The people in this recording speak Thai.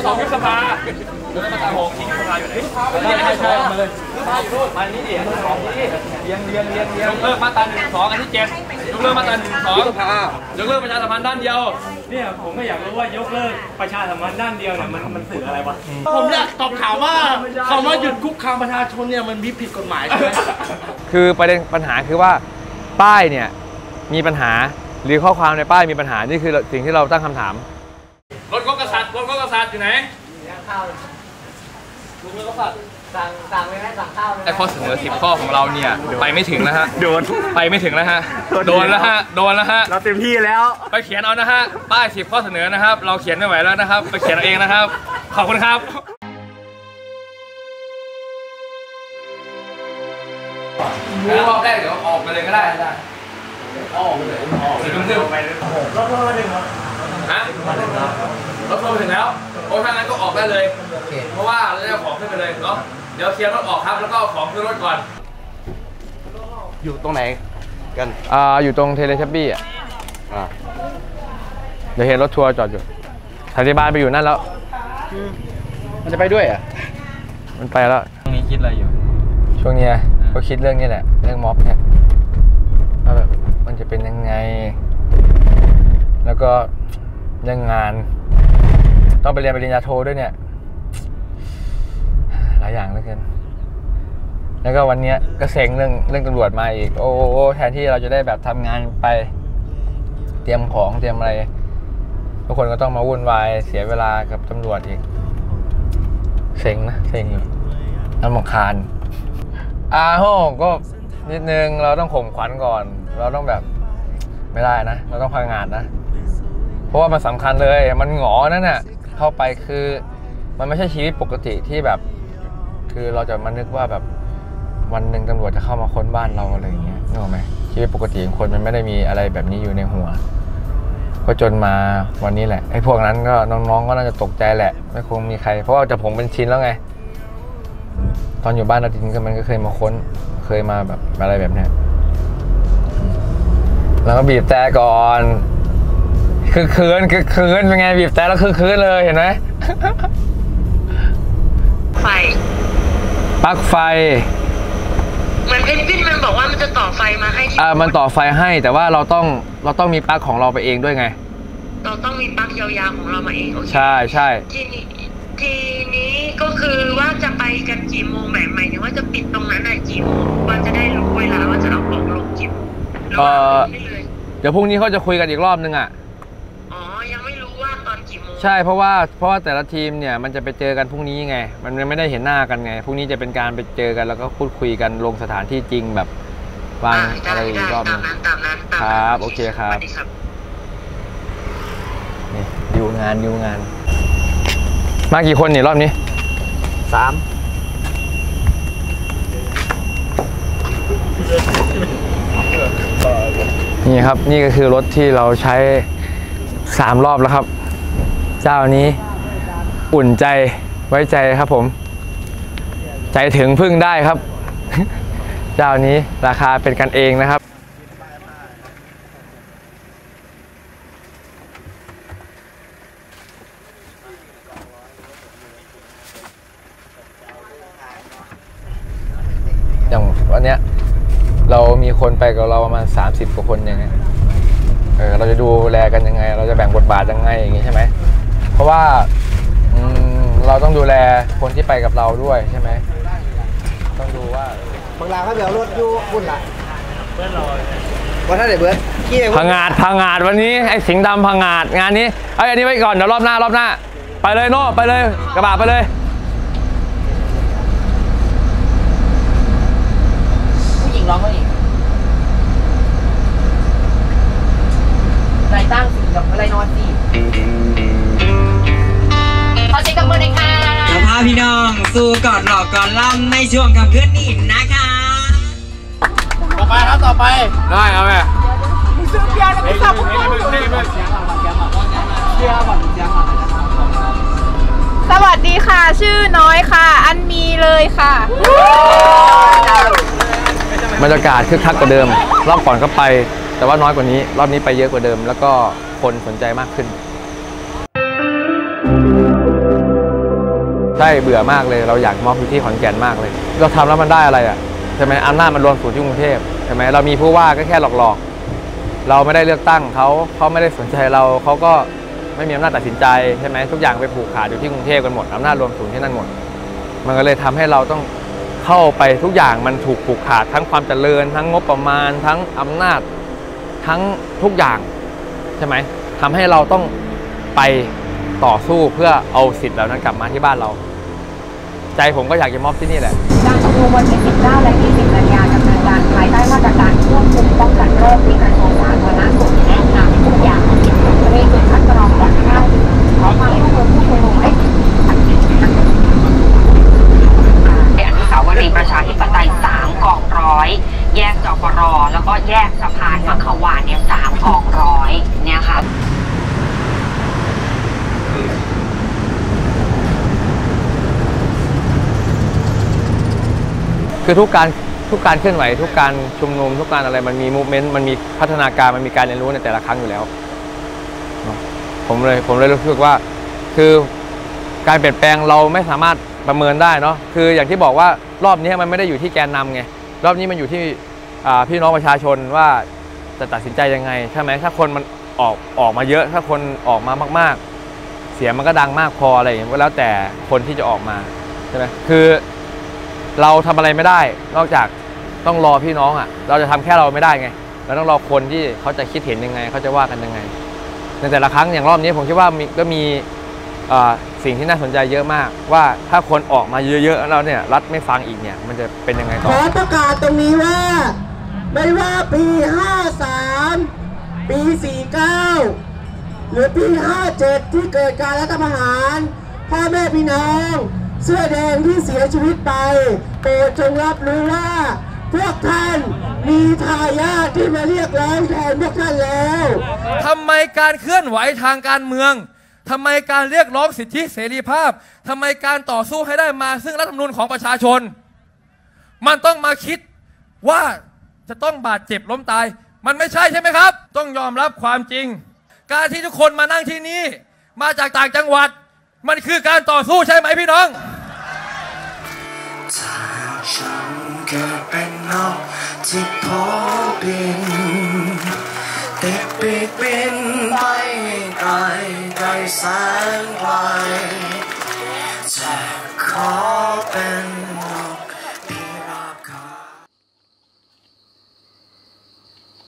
ที่สองยุบสภาเดินมาตาหกที่ยุบสภาอยู่ไหนนี่ใช่มาเลยยุบสภาอยู่นู่นมานี่ดิอันที่สองนี่เรียงเรียงเรียงเรียงยกเลิกมาตราหนึ่งสองอันที่เจ็ดยกเลิกมาตราหนึ่งสองยุบสภายกเลิกประชาสัมพันธ์ด้านเดียวเนี่ยผมก็อยากรู้ว่ายกเลิกประชาสัมพันธ์ด้านเดียวเนี่ยมันมันสื่ออะไรวะผมอยากตอบถามว่าคำว่าหยุดคุกคามประชาชนเนี่ยมันมีผิดกฎหมายใช่ไหมคือประเด็นปัญหาคือว่าป้ายเนี่ยมีปัญหาหรือข้อความในป้ายมีปัญหานี่คือสิ่งที่เราตั้งคำถาม ษัตริย์รถกกษัตริย์อยู่ไหนสั่งสั่งเลยไหมสั่งข้าวเลยไหมไอ้ข้อเสนอสิบข้อของเราเนี่ยไปไม่ถึงนะฮะโดนไปไม่ถึงแล้วฮะโดนแล้วฮะโดนแล้วฮะเราเต็มที่แล้ว ไปเขียนเอานะฮะป้ายสิบข้อเสนอนะครับ เราเขียนไม่ไหวแล้วนะครับ ไปเขียนเอาเองนะครับ ขอบคุณครับแล้วรอบแรกเดี๋ยวออกไปเลยก็ได้ได้ออกไปเลยออกเลยเร็วๆไปเลยรอบรอบหนึ่งฮะ รอบรอบถึงแล้วโอ้ถ้างั้นก็ออกได้เลยเพราะว่าเราจะเอาของขึ้นไปเลยเนาะเดี๋ยวเคลียร์รถออกครับแล้วก็เอาของขึ้นรถก่อน อยู่ตรงไหนกัน อ่าอยู่ตรงเทเลชับบี้อะอ่าเดี๋ยวเห็นรถทัวร์จอดอยู่สันติบาลไปอยู่นั่นแล้ว มันจะไปด้วยอะ มันไปแล้ว ตรงนี้คิดอะไรอยู่ ช่วงเนี้ยก็คิดเรื่องนี้แหละ เรื่องม็อบเนี่ยว่าแบบมันจะเป็นยังไง แล้วก็เรื่องงาน ต้องไปเรียนปริญญาโทด้วยเนี่ย หลายอย่างเหลือเกิน แล้วก็วันนี้ก็เซ็งเรื่องเรื่องตำรวจมาอีก โอ้โหแทนที่เราจะได้แบบทำงานไป เตรียมของเตรียมอะไรทุกคนก็ต้องมาวุ่นวายเสียเวลากับตำรวจอีก เซ็งนะเซ็งอยู่น้ำมคาญอาโฮก็นิดนึงเราต้องข่มขวัญก่อน เราต้องแบบไม่ได้นะ เราต้องพังงานนะ เพราะว่ามันสำคัญเลย มันหงอนั่นน่ะ เข้าไปคือมันไม่ใช่ชีวิตปกติที่แบบ คือเราจะมานึกว่าแบบวันหนึ่งตำรวจจะเข้ามาค้นบ้านเราอะไรอย่างเงี้ยนึกออกไหมชีวิตปกติของคนมันไม่ได้มีอะไรแบบนี้อยู่ในหัว ก็จนมาวันนี้แหละไอ้พวกนั้นก็น้องๆก็น่าจะตกใจแหละ ไม่คงมีใคร เพราะว่าจะผมเป็นชินแล้วไง ตอนอยู่บ้านนาดินก็มันก็เคยมาค้น เคยมาแบบอะไรแบบเนี้ยแล้วก็บีบแต่ก่อน คือคืนคือคืนเป็นไงบีบแต่แล้วคือคืนเลยเห็นไหมไฟปลั๊กไฟเหมือนเพนกวินมันบอกว่ามันจะต่อไฟมาให้ที่อ่ามันต่อไฟให้แต่ว่าเราต้องเราต้องมีปลั๊กของเราไปเองด้วยไง เราต้องมีปลั๊กยาวๆของเรามาเองโอเคใช่ใช่ทีนี้ทีนี้ก็คือว่าจะไปกันกี่โมงแบบหมายถึงว่าจะปิดตรงนั้นอะกี่โมงว่าจะได้รู้เวลาว่าจะเอาของลงกี่โมงหรือว่าลงได้เลยเดี๋ยวพรุ่งนี้เขาจะคุยกันอีกรอบนึงอะ อ๋อยังไม่รู้ว่าตอนกี่โมง ใช่เพราะว่าเพราะว่าแต่ละทีมเนี่ยมันจะไปเจอกันพรุ่งนี้ไง มันยังไม่ได้เห็นหน้ากันไงพรุ่งนี้จะเป็นการไปเจอกันแล้วก็พูดคุยกันลงสถานที่จริงแบบวางอ่าอะไรได้อีได้กรอบตานึมงนั้นตามนั้นตามคนั้นรับ โอเคครับสวัสดีครับนี่ดิวงานดิวงาน มากี่คนนี่รอบนี้สามนี่ครับนี่ก็คือรถที่เราใช้สามรอบแล้วครับ เจ้านี้อุ่นใจไว้ใจครับผม ใจถึงพึ่งได้ครับ เจ้านี้ราคาเป็นกันเองนะครับอย่างวันเนี้ยเรามีคนไปกับเราประมาณ 30 กว่าคนอย่างเงี้ยเออเราจะดูแลกันยังไง เราจะแบ่งบทบาทยังไงอย่างงี้ใช่ไหม ราะว่าอืมเราต้องดูแลคนที่ไปกับเราด้วยใช่ไหมต้องดูว่าบางรายเขาเดี๋ยวรถอยู่บุ่นละเบิร์ดเราว่าถ้าเดี๋ยวเบิร์ดขี้ไปพังงาดพังงาดวันนี้ไอ้สิงห์ดำพังงาดงานนี้ไอ้ยอันนี้ไว้ก่อนเดี๋ยวรอบหน้ารอบหน้า ไปเลยโน่ไปเลยกระบะไปเลย ผู้หญิงร้องก็อีก อนหลอกก่อนล่ำในช่วงค่ำคืนนี้นะคะ ต่อไปครับต่อไป ได้ครับแม่สวัสดีค่ะ ชื่อน้อยค่ะ อันมีเลยค่ะบรรยากาศคึกคักกว่าเดิม รอบก่อนก็ไป แต่ว่าน้อยกว่านี้ รอบนี้ไปเยอะกว่าเดิม แล้วก็คนสนใจมากขึ้น ใช่เบื่อมากเลย เราอยากมอบพื้นที่ขอนแก่นมากเลย เราทำแล้วมันได้อะไรอะใช่ไหมอำนาจมันรวมสู่ที่กรุงเทพใช่ไหมเรามีผู้ว่าก็แค่หลอกๆ เราไม่ได้เลือกตั้งเขาเขาไม่ได้สนใจเราเขาก็ไม่มีอำนาจตัดสินใจใช่ไหมทุกอย่างไปผูกขาดอยู่ที่กรุงเทพกันหมดอำนาจรวมศูนย์ที่นั่นหมด มันก็เลยทำให้เราต้องเข้าไปทุกอย่างมันถูกผูกขาดทั้งความเจริญ ทั้งงบประมาณ ทั้งอำนาจทั้งทุกอย่างใช่ไหมทำให้เราต้องไปต่อสู้เพื่อเอาสิทธิ์เหล่านั้นกลับมาที่บ้านเรา ใจผมก็อยากจะมอบที่นี่แหละ การชุมนุมวันที่19และ20กันยายนดำเนินการภายใต้มาตรการควบคุมป้องกันโรคที่กระทรวงสาธารณสุขแนะนำทุกอย่างเรียนจุดคัดกรองก่อนเข้าขอความร่วมมือผู้ชุมนุมให้อนุสาวรีย์ประชาธิปไตย3กองร้อยแยกจปรแล้วก็แยกสะพานมัขวานเนี่ย3กองร้อยเนี่ยค่ะ คือทุกการทุกการเคลื่อนไหว ทุกการชุมนุมทุกการอะไรมันมีมูเมนต์มันมีพัฒนาการมันมีการเรียนรู้ในแต่ละครั้งอยู่แล้วเนอะผมเลยผมเลยรู้สึกว่า คือการเปลี่ยนแปลงเราไม่สามารถประเมินได้เนาะคืออย่างที่บอกว่ารอบนี้มันไม่ได้อยู่ที่แกนนำไงรอบนี้มันอยู่ที่พี่น้องประชาชนว่าจะตัดสินใจยังไงใช่ไหมถ้าคนมันออกออกมาเยอะ ถ้าคนออกมามาก ๆ เสียงมันก็ดังมากพออะไรอย่างเงี้ยแล้วแต่คนที่จะออกมาใช่ไหมคือ เราทำอะไรไม่ได้ นอกจากต้องรอพี่น้องอะ เราจะทำแค่เราไม่ได้ไงเราต้องรอคนที่เขาจะคิดเห็นยังไง เขาจะว่ากันยังไง ในแต่ละครั้งอย่างรอบนี้ผมคิดว่ามีก็มีสิ่งที่น่าสนใจเยอะมาก ว่าถ้าคนออกมาเยอะๆแล้วเนี่ยรัฐไม่ฟังอีกเนี่ย มันจะเป็นยังไงต่อขอประกาศตรงนี้ว่า ไม่ว่าปี 53 ปี 49 หรือปี 57 ที่เกิดการรัฐประหารพ่อแม่พี่น้อง เสื้อแดงที่เสียชีวิตไปโปรดจงรับรู้ว่า พวกท่านมีทายาทที่มาเรียกร้องแทนพวกท่านแล้วทำไมการเคลื่อนไหวทางการเมืองทำไมการเรียกร้องสิทธิเสรีภาพทำไมการต่อสู้ให้ได้มาซึ่งรัฐธรรมนูญของประชาชน มันต้องมาคิดว่าจะต้องบาดเจ็บล้มตาย มันไม่ใช่ใช่ไหมครับ ต้องยอมรับความจริง การที่ทุกคนมานั่งที่นี่ มาจากต่างจังหวัด มันคือการต่อสู้ใช่ไหมพี่น้องฉันเกิดเป็นนกที่พอบินติดปีกบินไปไกลไกลแสนไกลจะขอเป็น